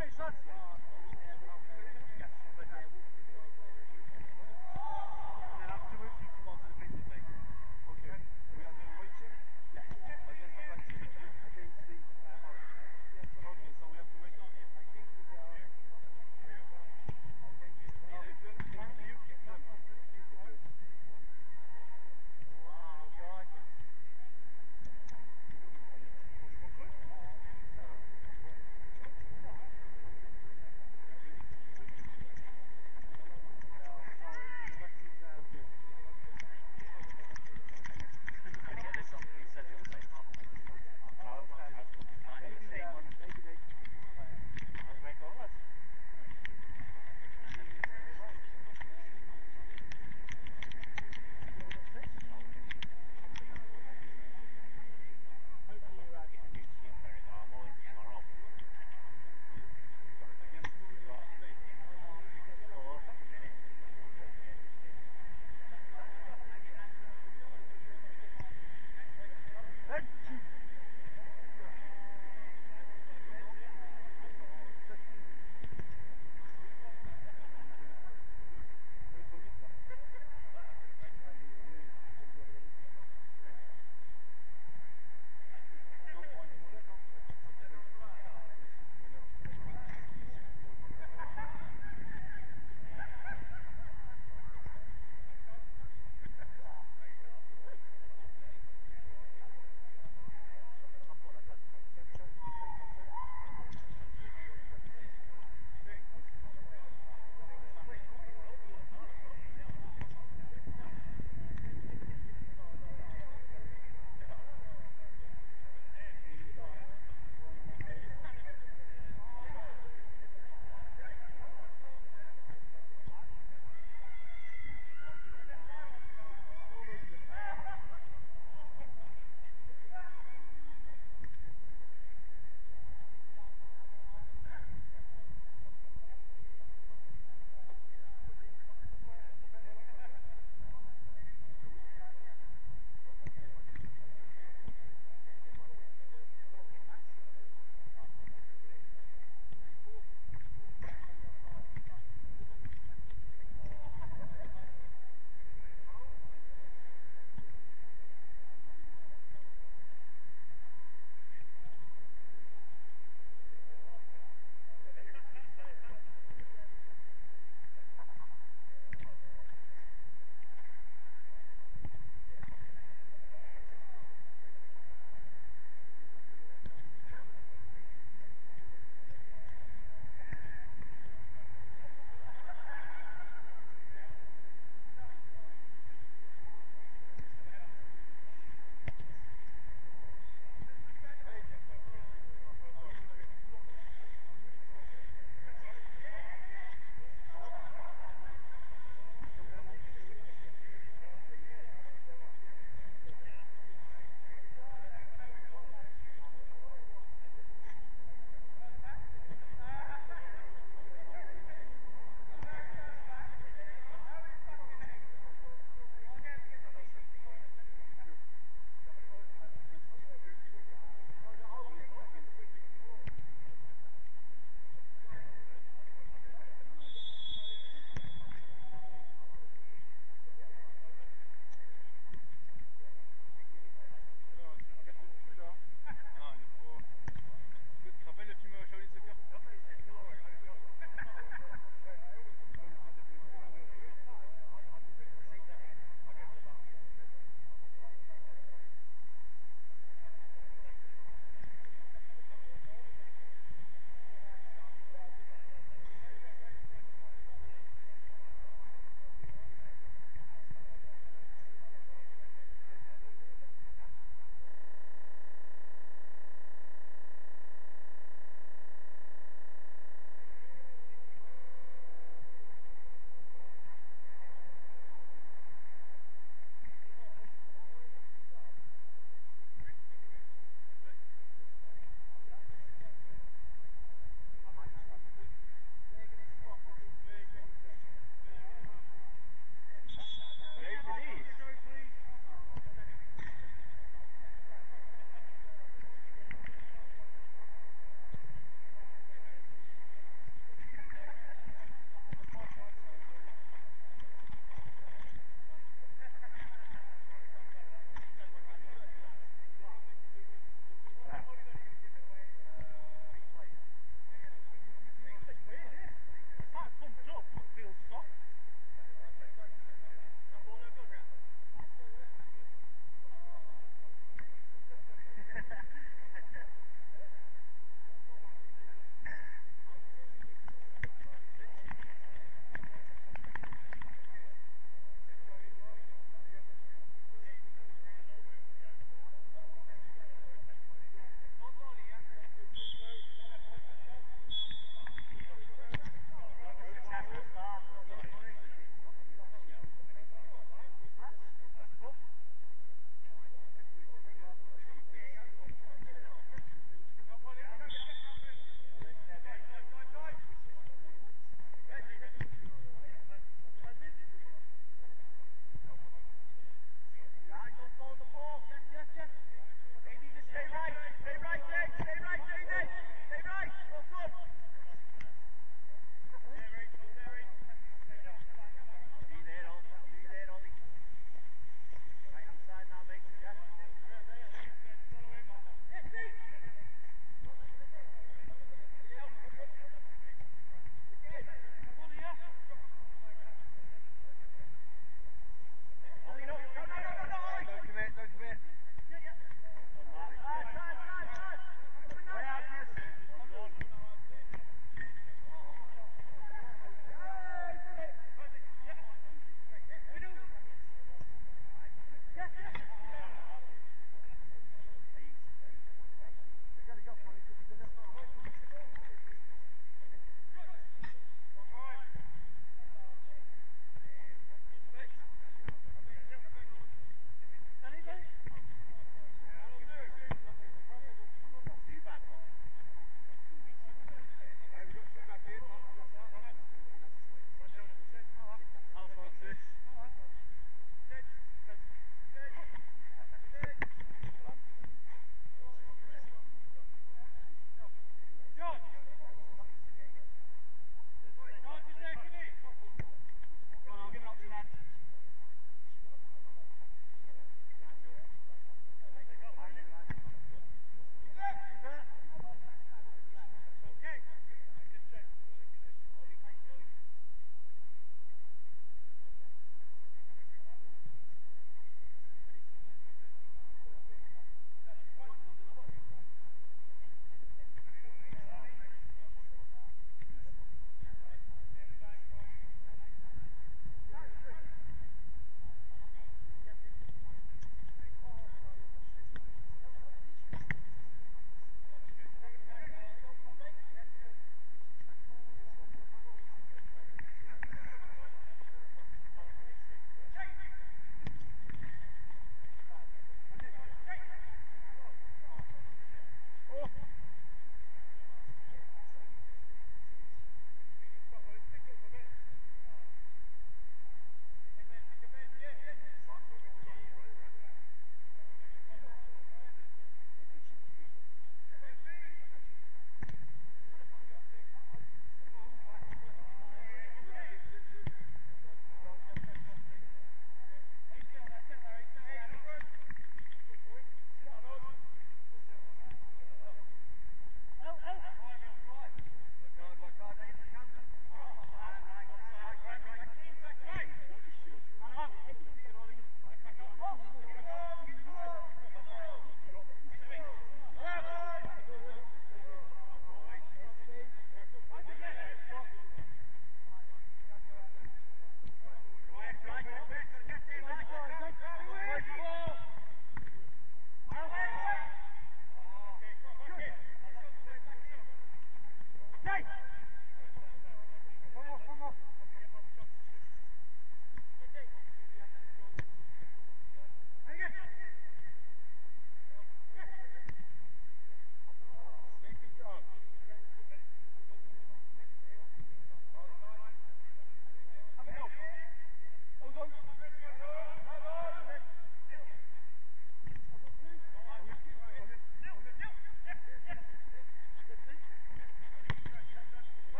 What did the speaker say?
Aussie